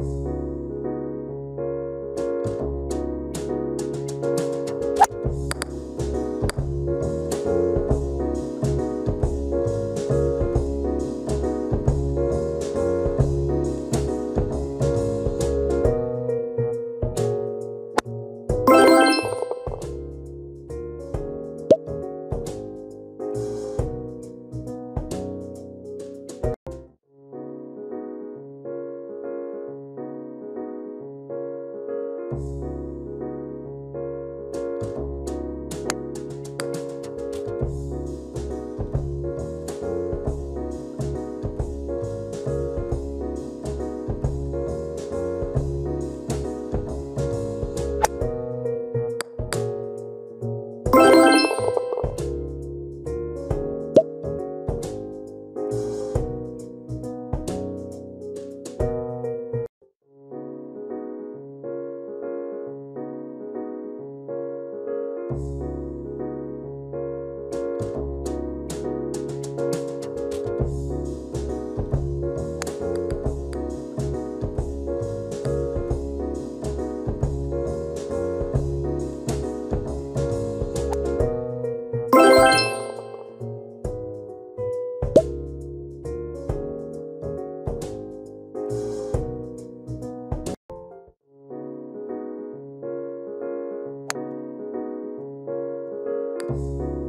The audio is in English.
You Deus.